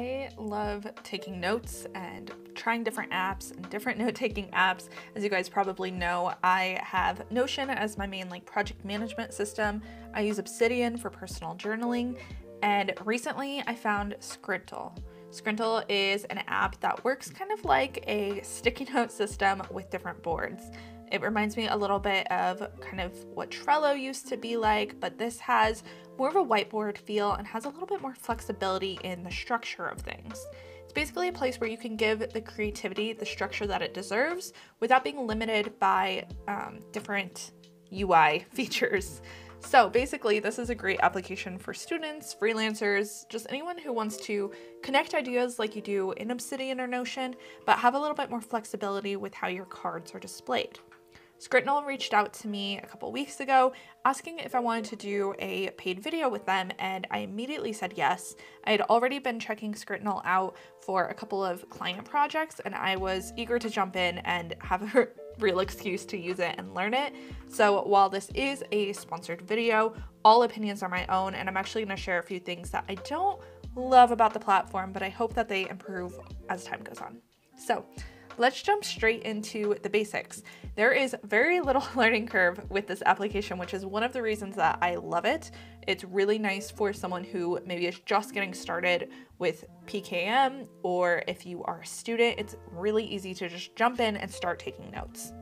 I love taking notes and trying different apps and different note taking apps. As you guys probably know, I have Notion as my main like project management system. I use Obsidian for personal journaling. And recently I found Scrintal. Scrintal is an app that works kind of like a sticky note system with different boards. It reminds me a little bit of kind of what Trello used to be like, but this has more of a whiteboard feel and has a little bit more flexibility in the structure of things. It's basically a place where you can give the creativity the structure that it deserves without being limited by um, different UI features. So basically, this is a great application for students, freelancers, just anyone who wants to connect ideas like you do in Obsidian or Notion, but have a little bit more flexibility with how your cards are displayed. Scrintal reached out to me a couple weeks ago asking if I wanted to do a paid video with them, and I immediately said yes. I had already been checking Scrintal out for a couple of client projects, and I was eager to jump in and have a real excuse to use it and learn it. So while this is a sponsored video, all opinions are my own, and I'm actually going to share a few things that I don't love about the platform, but I hope that they improve as time goes on. So let's jump straight into the basics. There is very little learning curve with this application, which is one of the reasons that I love it. It's really nice for someone who maybe is just getting started with PKM, or if you are a student, it's really easy to just jump in and start taking notes.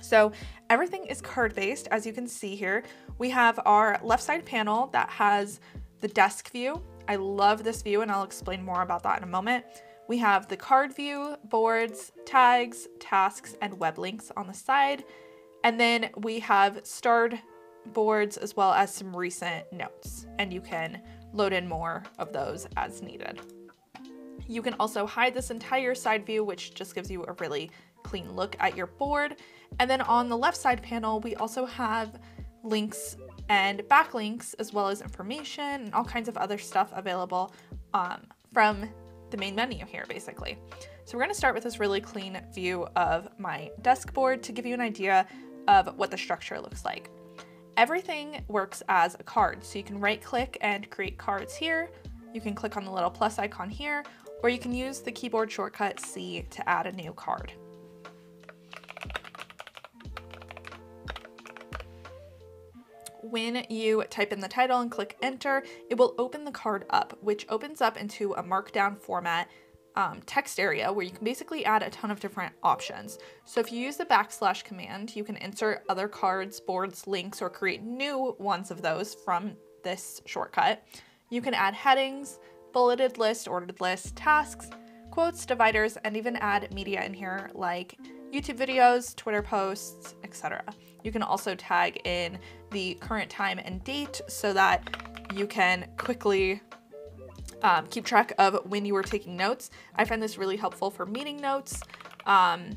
So everything is card based. As you can see here, we have our left side panel that has the desk view. I love this view and I'll explain more about that in a moment. We have the card view, boards, tags, tasks, and web links on the side. And then we have starred boards as well as some recent notes, and you can load in more of those as needed. You can also hide this entire side view, which just gives you a really clean look at your board. And then on the left side panel, we also have links and backlinks as well as information and all kinds of other stuff available um, from the main menu here basically. So we're gonna start with this really clean view of my desk board to give you an idea of what the structure looks like. Everything works as a card, so you can right click and create cards here. You can click on the little plus icon here, or you can use the keyboard shortcut C to add a new card. When you type in the title and click enter, it will open the card up, which opens up into a markdown format um, text area where you can basically add a ton of different options. So if you use the backslash command, you can insert other cards, boards, links, or create new ones of those from this shortcut. You can add headings, bulleted list, ordered list, tasks, quotes, dividers, and even add media in here like YouTube videos, Twitter posts, etc. You can also tag in the current time and date so that you can quickly um, keep track of when you were taking notes. I find this really helpful for meeting notes um,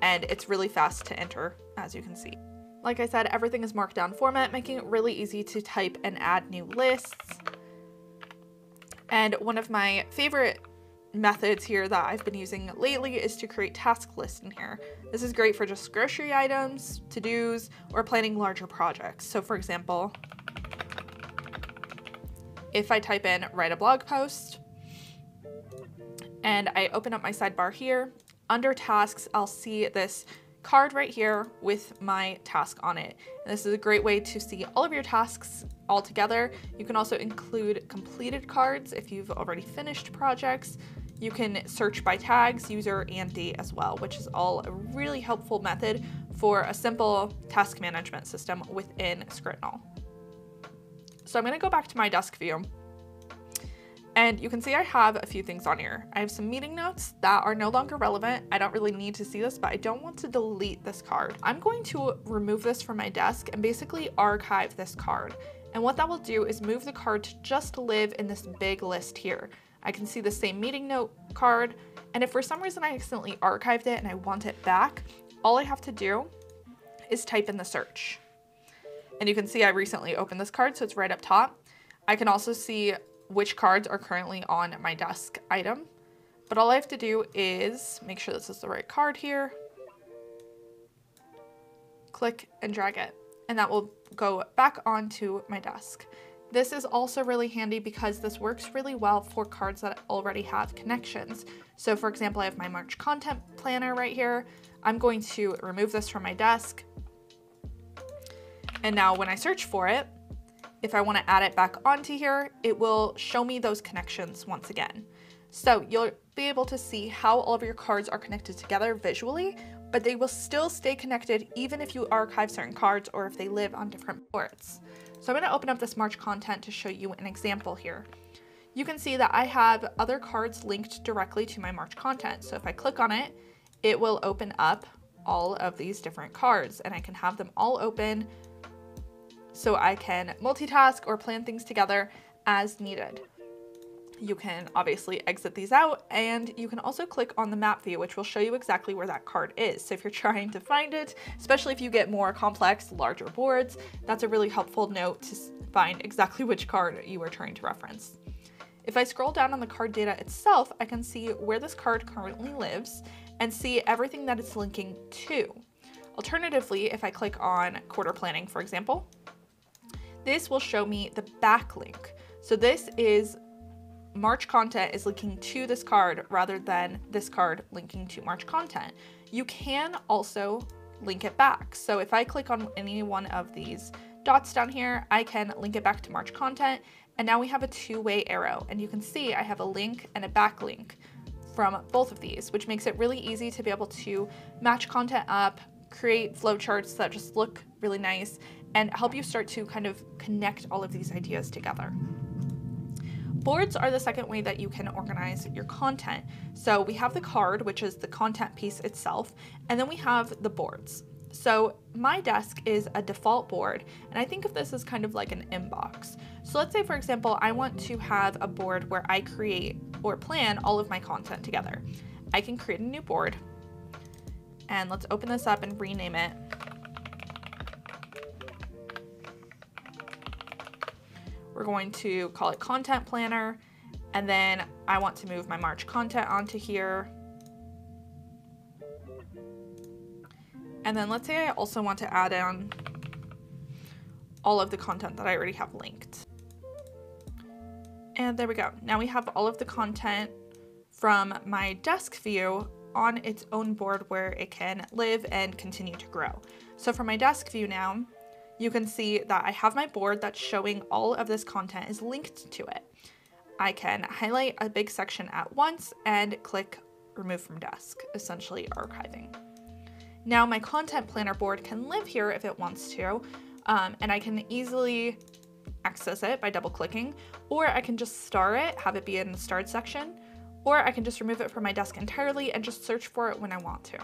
and it's really fast to enter as you can see. Like I said, everything is markdown format, making it really easy to type and add new lists. And one of my favorite methods here that I've been using lately is to create task lists in here. This is great for just grocery items, to-dos, or planning larger projects. So for example, if I type in write a blog post and I open up my sidebar here, under tasks, I'll see this card right here with my task on it. And this is a great way to see all of your tasks all together. You can also include completed cards if you've already finished projects. You can search by tags, user, and date as well, which is all a really helpful method for a simple task management system within Scrintal. So I'm gonna go back to my desk view and you can see I have a few things on here. I have some meeting notes that are no longer relevant. I don't really need to see this, but I don't want to delete this card. I'm going to remove this from my desk and basically archive this card. And what that will do is move the card to just live in this big list here. I can see the same meeting note card, and if for some reason I accidentally archived it and I want it back, all I have to do is type in the search. And you can see I recently opened this card, so it's right up top. I can also see which cards are currently on my desk item. But all I have to do is make sure this is the right card here. Click and drag it. And that will go back onto my desk. This is also really handy because this works really well for cards that already have connections. So for example, I have my March content planner right here. I'm going to remove this from my desk. And now when I search for it, if I wanna add it back onto here, it will show me those connections once again. So you'll be able to see how all of your cards are connected together visually, but they will still stay connected even if you archive certain cards or if they live on different boards. So I'm gonna open up this March content to show you an example here. You can see that I have other cards linked directly to my March content. So if I click on it, it will open up all of these different cards and I can have them all open so I can multitask or plan things together as needed. You can obviously exit these out and you can also click on the map view, which will show you exactly where that card is. So if you're trying to find it, especially if you get more complex, larger boards, that's a really helpful note to find exactly which card you are trying to reference. If I scroll down on the card data itself, I can see where this card currently lives and see everything that it's linking to. Alternatively, if I click on quarter planning, for example, this will show me the backlink. So this is March content is linking to this card rather than this card linking to March content. You can also link it back. So if I click on any one of these dots down here, I can link it back to March content. And now we have a two-way arrow and you can see I have a link and a backlink from both of these, which makes it really easy to be able to match content up, create flowcharts that just look really nice and help you start to kind of connect all of these ideas together. Boards are the second way that you can organize your content. So we have the card, which is the content piece itself, and then we have the boards. So my desk is a default board, and I think of this as kind of like an inbox. So let's say, for example, I want to have a board where I create or plan all of my content together. I can create a new board, and let's open this up and rename it We're going to call it content planner. And then I want to move my March content onto here. And then let's say I also want to add in all of the content that I already have linked. And there we go. Now we have all of the content from my desk view on its own board where it can live and continue to grow. So for my desk view now, you can see that I have my board that's showing all of this content is linked to it. I can highlight a big section at once and click remove from desk, essentially archiving. Now my content planner board can live here if it wants to, um, and I can easily access it by double clicking, or I can just star it, have it be in the starred section, or I can just remove it from my desk entirely and just search for it when I want to.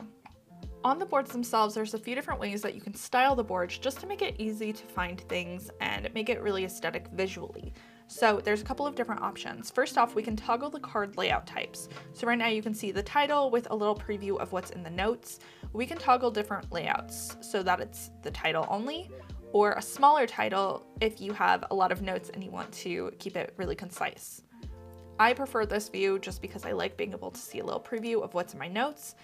On the boards themselves, there's a few different ways that you can style the boards just to make it easy to find things and make it really aesthetic visually. So there's a couple of different options. First off, we can toggle the card layout types. So right now you can see the title with a little preview of what's in the notes. We can toggle different layouts so that it's the title only or a smaller title if you have a lot of notes and you want to keep it really concise. I prefer this view just because I like being able to see a little preview of what's in my notes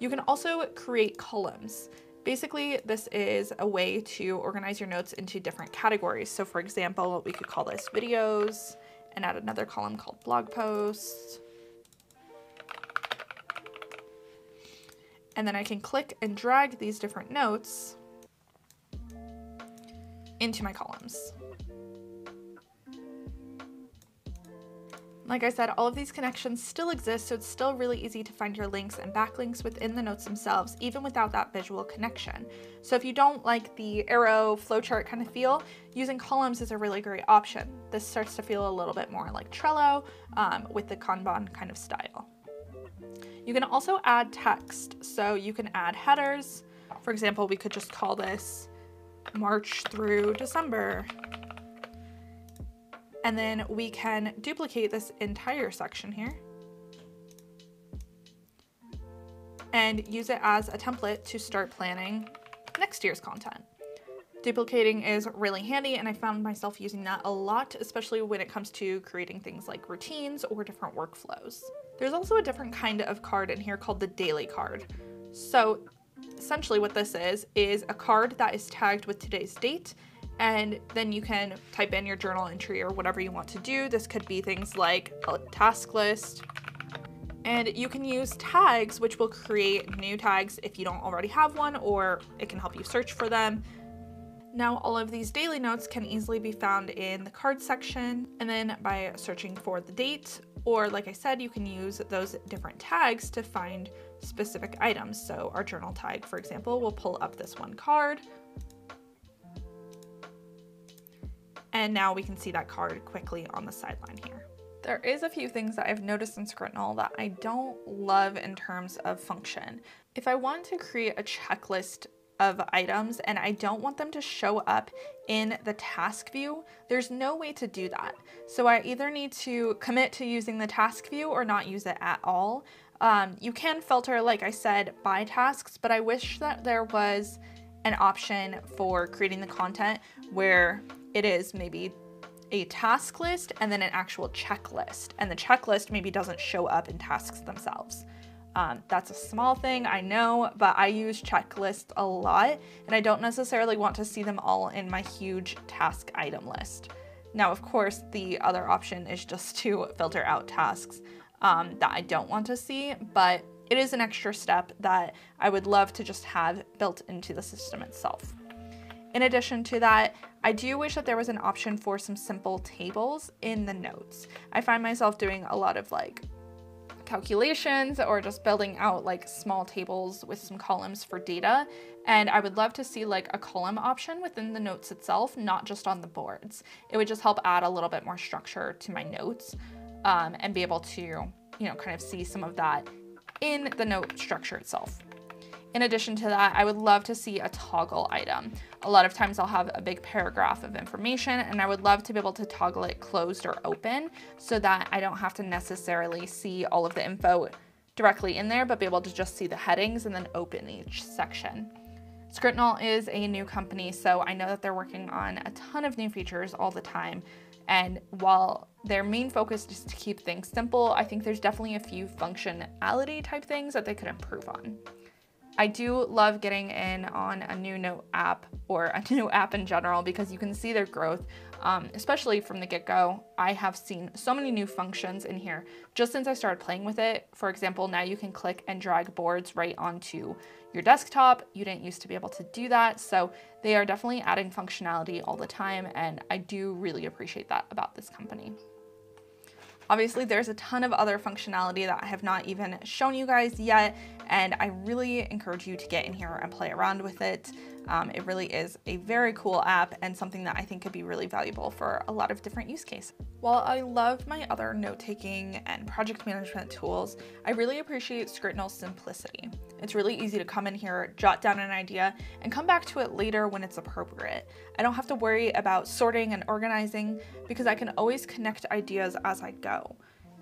you can also create columns. Basically, this is a way to organize your notes into different categories. So for example, we could call this videos and add another column called blog posts. And then I can click and drag these different notes into my columns. Like I said, all of these connections still exist, so it's still really easy to find your links and backlinks within the notes themselves, even without that visual connection. So if you don't like the arrow flowchart kind of feel, using columns is a really great option. This starts to feel a little bit more like Trello um, with the Kanban kind of style. You can also add text, so you can add headers. For example, we could just call this March through December and then we can duplicate this entire section here and use it as a template to start planning next year's content. Duplicating is really handy and I found myself using that a lot, especially when it comes to creating things like routines or different workflows. There's also a different kind of card in here called the daily card. So essentially what this is, is a card that is tagged with today's date and then you can type in your journal entry or whatever you want to do. This could be things like a task list. And you can use tags, which will create new tags if you don't already have one, or it can help you search for them. Now, all of these daily notes can easily be found in the card section, and then by searching for the date, or like I said, you can use those different tags to find specific items. So, our journal tag, for example, will pull up this one card And now we can see that card quickly on the sideline here. There is a few things that I've noticed in Scrintal that I don't love in terms of function. If I want to create a checklist of items and I don't want them to show up in the task view, there's no way to do that. So I either need to commit to using the task view or not use it at all. Um, you can filter, like I said, by tasks, but I wish that there was an option for creating the content where it is maybe a task list and then an actual checklist. And the checklist maybe doesn't show up in tasks themselves. Um, that's a small thing, I know, but I use checklists a lot and I don't necessarily want to see them all in my huge task item list. Now, of course, the other option is just to filter out tasks um, that I don't want to see, but it is an extra step that I would love to just have built into the system itself. In addition to that, I do wish that there was an option for some simple tables in the notes. I find myself doing a lot of like calculations or just building out like small tables with some columns for data. And I would love to see like a column option within the notes itself, not just on the boards. It would just help add a little bit more structure to my notes um, and be able to, you know, kind of see some of that in the note structure itself. In addition to that, I would love to see a toggle item. A lot of times I'll have a big paragraph of information and I would love to be able to toggle it closed or open so that I don't have to necessarily see all of the info directly in there, but be able to just see the headings and then open each section. Scrintal is a new company, so I know that they're working on a ton of new features all the time. And while their main focus is to keep things simple, I think there's definitely a few functionality type things that they could improve on. I do love getting in on a new note app or a new app in general because you can see their growth, um, especially from the get go. I have seen so many new functions in here just since I started playing with it. For example, now you can click and drag boards right onto your desktop. You didn't used to be able to do that. So they are definitely adding functionality all the time. And I do really appreciate that about this company. Obviously, there's a ton of other functionality that I have not even shown you guys yet, and I really encourage you to get in here and play around with it. Um, it really is a very cool app and something that I think could be really valuable for a lot of different use cases. While I love my other note-taking and project management tools, I really appreciate Scrintal's simplicity. It's really easy to come in here, jot down an idea, and come back to it later when it's appropriate. I don't have to worry about sorting and organizing because I can always connect ideas as I go.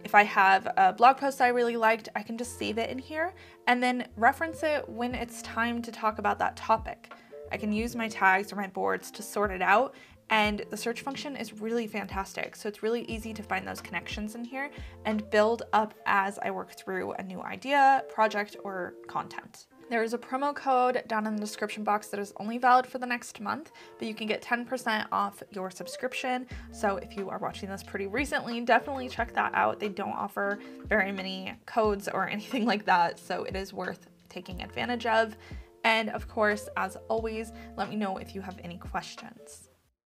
If I have a blog post I really liked, I can just save it in here and then reference it when it's time to talk about that topic. I can use my tags or my boards to sort it out and the search function is really fantastic. So it's really easy to find those connections in here and build up as I work through a new idea, project, or content. There is a promo code down in the description box that is only valid for the next month, but you can get 10% off your subscription. So if you are watching this pretty recently, definitely check that out. They don't offer very many codes or anything like that, so it is worth taking advantage of. And of course, as always, let me know if you have any questions.